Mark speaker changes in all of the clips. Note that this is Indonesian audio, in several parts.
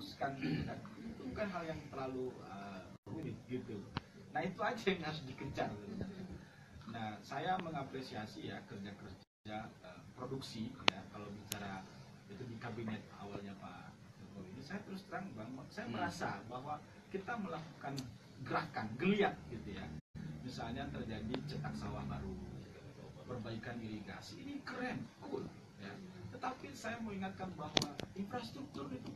Speaker 1: dirumuskan gitu kan. itu bukan hal yang terlalu uh, rumit gitu nah itu aja yang harus dikejar gitu. nah saya mengapresiasi ya kerja kerja uh, produksi ya kalau bicara itu di kabinet awalnya Pak Jokowi ini saya terus terang bang saya
Speaker 2: Hmm.
Speaker 1: merasa bahwa kita melakukan gerakan geliat gitu ya misalnya terjadi cetak sawah baru perbaikan irigasi ini keren cool ya tetapi saya mau ingatkan bahwa infrastruktur itu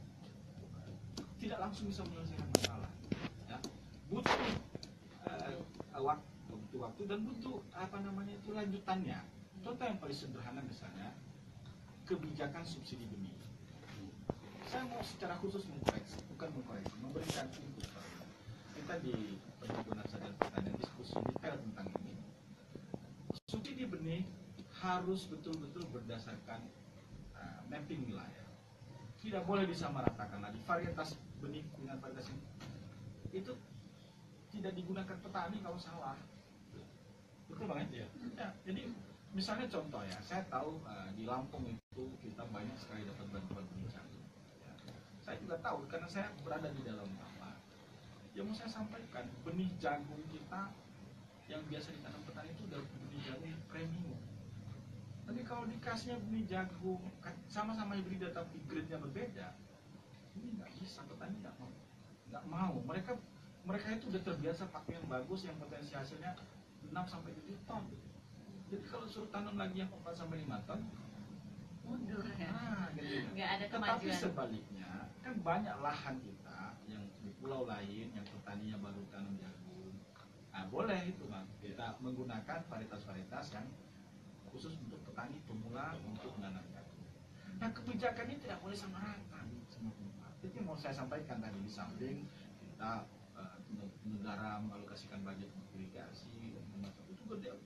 Speaker 1: tidak langsung bisa menyelesaikan masalah ya. Butuh eh, waktu butuh waktu dan butuh apa namanya itu lanjutannya. Contoh yang paling sederhana misalnya kebijakan subsidi benih saya mau secara khusus mengkoreksi bukan mengkoreksi memberikan input. Kita di perhimpunan sadar pertanian diskusi detail tentang ini. Subsidi benih harus betul-betul berdasarkan uh, mapping wilayah tidak boleh disamaratakan lagi. Varietas benih dengan varietas ini itu tidak digunakan petani kalau salah. Betul banget ya, ya jadi misalnya contoh ya saya tahu uh, di Lampung itu kita banyak sekali dapat bantuan benih jagung ya. saya juga tahu karena saya berada di dalam apa. Yang mau saya sampaikan benih jagung kita yang biasa ditanam petani itu udah benih jagung yang premium. Tapi kalau dikasihnya benih jagung sama-sama hibrida tapi grade-nya berbeda ini nggak bisa petani nggak mau nggak mau mereka mereka itu udah terbiasa pakai yang bagus yang potensi hasilnya 6 sampai 7 ton jadi kalau suruh tanam lagi yang 4 sampai 5 ton
Speaker 3: mundur ya
Speaker 1: nah, gitu.
Speaker 3: nggak ada
Speaker 1: Tetapi
Speaker 3: kemajuan
Speaker 1: sebaliknya kan banyak lahan kita yang di pulau lain yang petaninya baru tanam jagung. Nah, boleh itu bang kita menggunakan varietas-varietas yang khusus untuk petani pemula untuk menanam jagung. Nah kebijakan ini tidak boleh sama rata semua. Itu mau saya sampaikan tadi di samping kita eh, negara mengalokasikan budget untuk irigasi itu gede.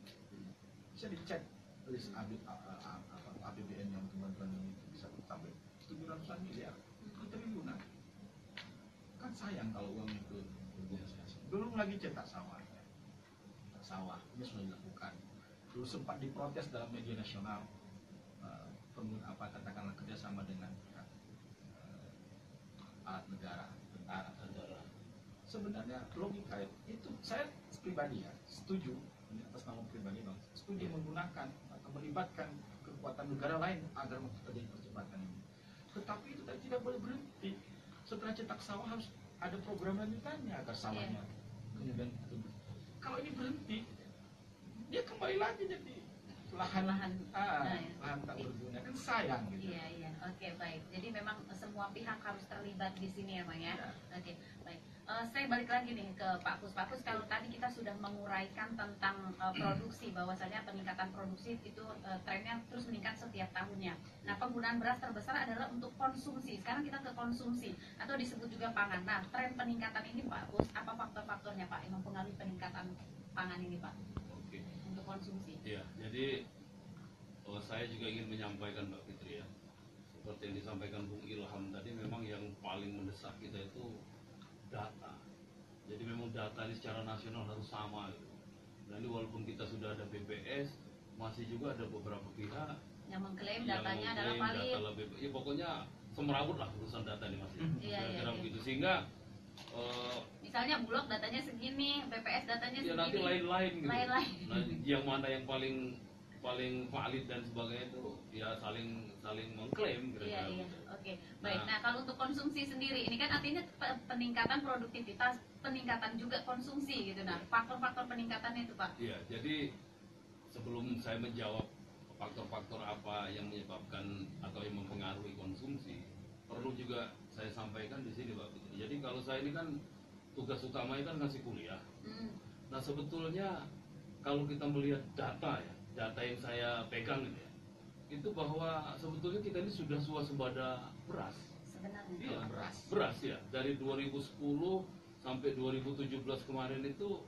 Speaker 1: Bisa dicek list APBN yang teman-teman ini bisa sampai tujuh ratusan miliar. Triliunan. Kan sayang kalau uang itu belum lagi cetak sawah. Cetak sawah ini sudah dilakukan. Dulu sempat diprotes dalam media nasional pengguna apa katakanlah kerjasama dengan alat negara tentara tentara sebenarnya logika itu saya pribadi ya setuju ini atas nama pribadi bang setuju menggunakan atau melibatkan kekuatan negara lain agar terjadi percepatan ini. Tetapi itu tidak boleh berhenti. Setelah cetak sawah harus ada program lanjutannya agar sawahnya kemudian tumbuh. kalau ini berhenti dia kembali lagi jadi lahan
Speaker 3: Lahan.
Speaker 1: ah,
Speaker 3: Nah, ya.
Speaker 1: lahan tak berguna kan sayang gitu
Speaker 3: Iya iya, oke baik. Jadi memang semua pihak harus terlibat di sini ya, Bang ya.
Speaker 1: Ya.
Speaker 3: Oke baik. Eh, saya balik lagi nih ke Pak Kus. Pak Kus, kalau tadi kita sudah menguraikan tentang eh, produksi, bahwasanya peningkatan produksi itu eh, trennya terus meningkat setiap tahunnya. Nah penggunaan beras terbesar adalah untuk konsumsi. Sekarang kita ke konsumsi atau disebut juga pangan. Nah tren peningkatan ini Pak Kus, apa faktor-faktornya Pak yang mempengaruhi peningkatan pangan ini Pak konsumsi?
Speaker 2: Iya, jadi oh, saya juga ingin menyampaikan Mbak Fitri ya. Seperti yang disampaikan Bung Ilham tadi memang yang paling mendesak kita itu data. Jadi memang data ini secara nasional harus sama gitu. Dan ini walaupun kita sudah ada BPS, masih juga ada beberapa pihak
Speaker 3: Yang mengklaim
Speaker 2: yang
Speaker 3: datanya adalah
Speaker 2: mengklaim
Speaker 3: valid.
Speaker 2: data lebih ya pokoknya semerawut lah urusan data ini masih.
Speaker 3: Iya, iya,
Speaker 2: Kira-kira
Speaker 3: iya.
Speaker 2: begitu sehingga eh,
Speaker 3: Misalnya Bulog datanya segini, BPS datanya
Speaker 2: ya
Speaker 3: segini.
Speaker 2: nanti lain-lain gitu.
Speaker 3: Lain-lain.
Speaker 2: Nah, yang mana yang paling paling valid dan sebagainya itu ya saling saling mengklaim
Speaker 3: Iya
Speaker 2: kira-kira
Speaker 3: iya,
Speaker 2: gitu.
Speaker 3: oke baik.
Speaker 2: Nah.
Speaker 3: Nah kalau untuk konsumsi sendiri, ini kan artinya pe- peningkatan produktivitas, peningkatan juga konsumsi gitu. Nah faktor-faktor peningkatannya itu pak.
Speaker 2: Iya, jadi sebelum saya menjawab faktor-faktor apa yang menyebabkan atau yang mempengaruhi konsumsi, perlu juga saya sampaikan di sini Pak Fitri. Jadi kalau saya ini kan tugas utamanya kan ngasih kuliah.
Speaker 3: Hmm,
Speaker 2: Nah sebetulnya kalau kita melihat data ya, data yang saya pegang ini ya, itu bahwa sebetulnya kita ini sudah swasembada beras.
Speaker 3: sebenarnya.
Speaker 2: Iya,
Speaker 1: beras.
Speaker 2: beras ya dari 2010 sampai 2017 kemarin itu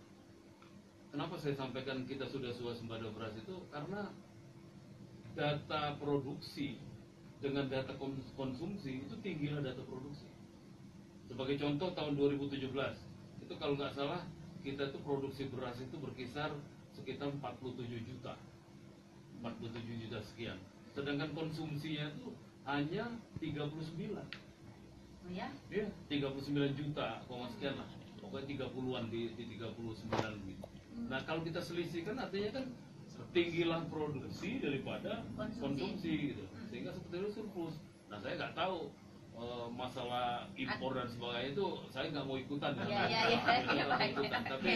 Speaker 2: kenapa saya sampaikan kita sudah swasembada beras itu karena data produksi dengan data kon- konsumsi itu tinggilah data produksi sebagai contoh tahun 2017 itu kalau nggak salah kita itu produksi beras itu berkisar sekitar 47 juta 47 juta sekian sedangkan konsumsinya itu hanya 39
Speaker 3: Oh ya?
Speaker 2: Iya, 39 juta, koma sekian lah. Pokoknya 30-an di, di 39 gitu.
Speaker 3: Hmm.
Speaker 2: Nah, kalau kita selisihkan artinya kan tinggilah produksi daripada
Speaker 3: Konsumsi.
Speaker 2: konsumsi, gitu. Sehingga seperti itu surplus. Nah, saya nggak tahu eh, masalah impor dan sebagainya itu saya nggak mau ikutan
Speaker 3: Iya, iya, iya, iya,
Speaker 2: mau
Speaker 3: baik.
Speaker 2: ikutan. Tapi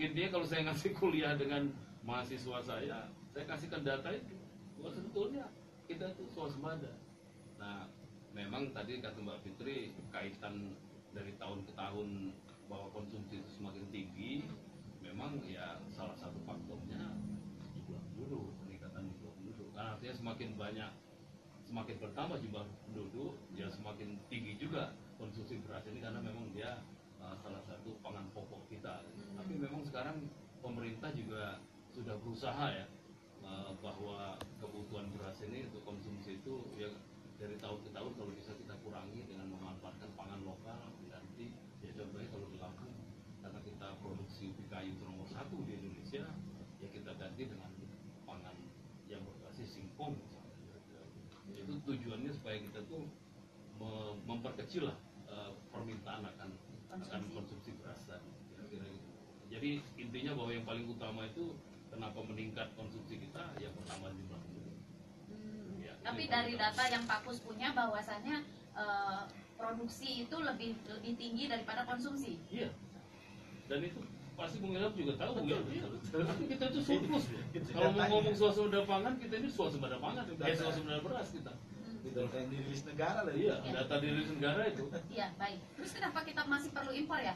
Speaker 2: intinya kalau saya ngasih kuliah dengan mahasiswa saya, saya kasihkan data itu. Bahwa sebetulnya kita itu swasembada. Nah, memang tadi kata Mbak Fitri kaitan dari tahun ke tahun bahwa konsumsi itu semakin tinggi, memang ya salah satu faktornya jumlah penduduk, peningkatan jumlah penduduk. Karena artinya semakin banyak, semakin bertambah jumlah penduduk, ya semakin tinggi juga konsumsi beras ini karena memang dia uh, salah satu pangan pokok kita. Tapi memang sekarang pemerintah juga sudah berusaha ya uh, bahwa kebutuhan beras ini untuk konsumsi itu ya dari tahun ke tahun kalau bisa kita kurangi dengan memanfaatkan pangan lokal ganti ya contohnya kalau di Lampung karena kita produksi ubi kayu nomor satu di Indonesia ya kita ganti dengan pangan yang berbasis singkong tujuannya supaya kita tuh me- memperkecil lah eh, permintaan akan akan
Speaker 3: Konsumsi.
Speaker 2: beras tadi kira-kira gitu. jadi intinya bahwa yang paling utama itu kenapa meningkat konsumsi kita ya pertambahan jumlah
Speaker 3: Hmm.
Speaker 2: Ya,
Speaker 3: Tapi dari data yang Pak Kus punya bahwasannya eh, produksi itu lebih lebih tinggi daripada konsumsi.
Speaker 2: Iya. Dan itu pasti Bung Ilham juga tahu
Speaker 1: Betul,
Speaker 2: ya.
Speaker 1: betul.
Speaker 2: Tapi kita itu surplus loh. Kalau mau ngomong swasembada pangan, kita ini swasembada pangan,
Speaker 1: Itu data.
Speaker 2: swasembada beras kita.
Speaker 1: Itu data yang dirilis negara loh.
Speaker 2: Iya,
Speaker 3: Iya.
Speaker 2: data diri negara itu.
Speaker 3: Iya, baik. Terus kenapa kita masih perlu impor ya?